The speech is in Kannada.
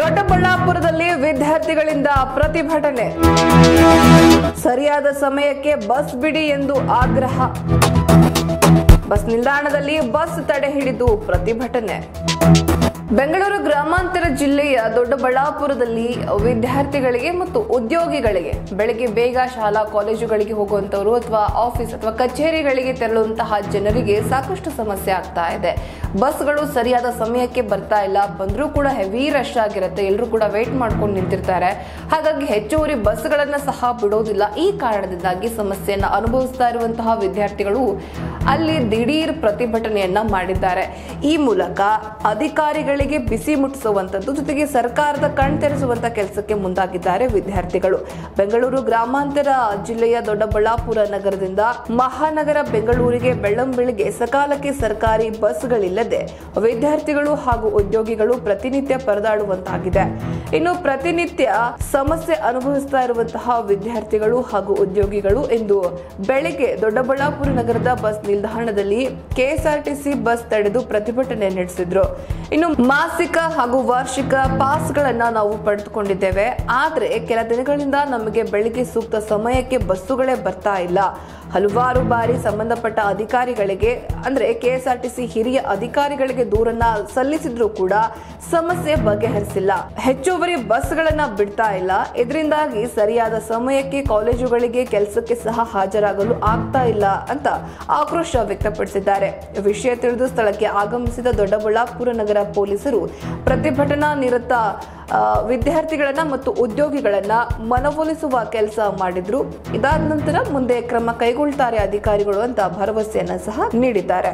ದೊಡ್ಡಬಳ್ಳಾಪುರದಲ್ಲಿ ವಿದ್ಯಾರ್ಥಿಗಳಿಂದ ಪ್ರತಿಭಟನೆ. ಸರಿಯಾದ ಸಮಯಕ್ಕೆ ಬಸ್ ಬಿಡಿ ಎಂದು ಆಗ್ರಹ. ಬಸ್ ನಿಲ್ದಾಣದಲ್ಲಿ ಬಸ್ ತಡೆ ಹಿಡಿದು ಪ್ರತಿಭಟನೆ. ಬೆಂಗಳೂರು ಗ್ರಾಮಾಂತರ ಜಿಲ್ಲೆಯ ದೊಡ್ಡಬಳ್ಳಾಪುರದಲ್ಲಿ ವಿದ್ಯಾರ್ಥಿಗಳಿಗೆ ಮತ್ತು ಉದ್ಯೋಗಿಗಳಿಗೆ ಬೆಳಗ್ಗೆ ಬೇಗ ಶಾಲಾ ಕಾಲೇಜುಗಳಿಗೆ ಹೋಗುವಂತವರು ಅಥವಾ ಆಫೀಸ್ ಅಥವಾ ಕಚೇರಿಗಳಿಗೆ ತೆರಳುವಂತಹ ಜನರಿಗೆ ಸಾಕಷ್ಟು ಸಮಸ್ಯೆ ಆಗ್ತಾ ಇದೆ. ಬಸ್ಗಳು ಸರಿಯಾದ ಸಮಯಕ್ಕೆ ಬರ್ತಾ ಇಲ್ಲ. ಬಂದರೂ ಕೂಡ ಹೆವಿ ರಶ್ ಆಗಿರುತ್ತೆ. ಎಲ್ಲರೂ ಕೂಡ ವೇಟ್ ಮಾಡ್ಕೊಂಡು ನಿಂತಿರ್ತಾರೆ. ಹಾಗಾಗಿ ಹೆಚ್ಚುವರಿ ಬಸ್ಗಳನ್ನು ಸಹ ಬಿಡೋದಿಲ್ಲ. ಈ ಕಾರಣದಿಂದಾಗಿ ಸಮಸ್ಯೆಯನ್ನು ಅನುಭವಿಸ್ತಾ ಇರುವಂತಹ ವಿದ್ಯಾರ್ಥಿಗಳು ಅಲ್ಲಿ ದಿಢೀರ್ ಪ್ರತಿಭಟನೆಯನ್ನ ಮಾಡಿದ್ದಾರೆ. ಈ ಮೂಲಕ ಅಧಿಕಾರಿಗಳಿಗೆ ಬಿಸಿ ಮುಟ್ಟಿಸುವಂತದ್ದು ಜೊತೆಗೆ ಸರ್ಕಾರದ ಕಣ್ತೆರೆಸುವಂತ ಕೆಲಸಕ್ಕೆ ಮುಂದಾಗಿದ್ದಾರೆ ವಿದ್ಯಾರ್ಥಿಗಳು. ಬೆಂಗಳೂರು ಗ್ರಾಮಾಂತರ ಜಿಲ್ಲೆಯ ದೊಡ್ಡಬಳ್ಳಾಪುರ ನಗರದಿಂದ ಮಹಾನಗರ ಬೆಂಗಳೂರಿಗೆ ಬೆಳ್ಳಂಬೆಳಿಗ್ಗೆ ಸಕಾಲಕ್ಕೆ ಸರ್ಕಾರಿ ಬಸ್ಗಳಿಲ್ಲದೆ ವಿದ್ಯಾರ್ಥಿಗಳು ಹಾಗೂ ಉದ್ಯೋಗಿಗಳು ಪ್ರತಿನಿತ್ಯ ಪರದಾಡುವಂತಾಗಿದೆ. ಇನ್ನು ಪ್ರತಿನಿತ್ಯ ಸಮಸ್ಯೆ ಅನುಭವಿಸ್ತಾ ಇರುವಂತಹ ವಿದ್ಯಾರ್ಥಿಗಳು ಹಾಗೂ ಉದ್ಯೋಗಿಗಳು ಇಂದು ಬೆಳಿಗ್ಗೆ ದೊಡ್ಡಬಳ್ಳಾಪುರ ನಗರದ ಬಸ್ ನಿಲ್ದಾಣದಲ್ಲಿ ಕೆಎಸ್ಆರ್ಟಿಸಿ ಬಸ್ ತಡೆದು ಪ್ರತಿಭಟನೆ ನಡೆಸಿದ್ರು. ಇನ್ನು ಮಾಸಿಕ ಹಾಗೂ ವಾರ್ಷಿಕ ಪಾಸ್ಗಳನ್ನ ನಾವು ಪಡೆದುಕೊಂಡಿದ್ದೇವೆ. ಆದರೆ ಕೆಲ ದಿನಗಳಿಂದ ನಮಗೆ ಬೆಳಿಗ್ಗೆ ಸೂಕ್ತ ಸಮಯಕ್ಕೆ ಬಸ್ಸುಗಳೇ ಬರ್ತಾ ಇಲ್ಲ. ಹಲವಾರು ಬಾರಿ ಸಂಬಂಧಪಟ್ಟ ಅಧಿಕಾರಿಗಳಿಗೆ, ಅಂದ್ರೆ ಕೆಎಸ್ಆರ್ಟಿಸಿ ಹಿರಿಯ ಅಧಿಕಾರಿಗಳಿಗೆ ದೂರನ್ನ ಸಲ್ಲಿಸಿದ್ರೂ ಕೂಡ ಸಮಸ್ಯೆ ಬಗೆಹರಿಸಿಲ್ಲ. ಹೆಚ್ಚುವರಿ ಬಸ್ಗಳನ್ನು ಬಿಡ್ತಾ ಇಲ್ಲ. ಇದರಿಂದಾಗಿ ಸರಿಯಾದ ಸಮಯಕ್ಕೆ ಕಾಲೇಜುಗಳಿಗೆ ಕೆಲಸಕ್ಕೆ ಸಹ ಹಾಜರಾಗಲು ಆಗ್ತಾ ಇಲ್ಲ ಅಂತ ಆಕ್ರೋಶ ವ್ಯಕ್ತಪಡಿಸಿದ್ದಾರೆ. ವಿಷಯ ತಿಳಿದು ಸ್ಥಳಕ್ಕೆ ಆಗಮಿಸಿದ ದೊಡ್ಡಬಳ್ಳಾಪುರ ನಗರ ಪೊಲೀಸರು ಪ್ರತಿಭಟನಾ ನಿರತ ವಿದ್ಯಾರ್ಥಿಗಳನ್ನ ಮತ್ತು ಉದ್ಯೋಗಿಗಳನ್ನ ಮನವೊಲಿಸುವ ಕೆಲಸ ಮಾಡಿದ್ರು. ಇದಾದ ನಂತರ ಮುಂದೆ ಕ್ರಮ ಕೈಗೊಳ್ತಾರೆ ಅಧಿಕಾರಿಗಳು ಅಂತ ಭರವಸೆಯನ್ನ ಸಹ ನೀಡಿದ್ದಾರೆ.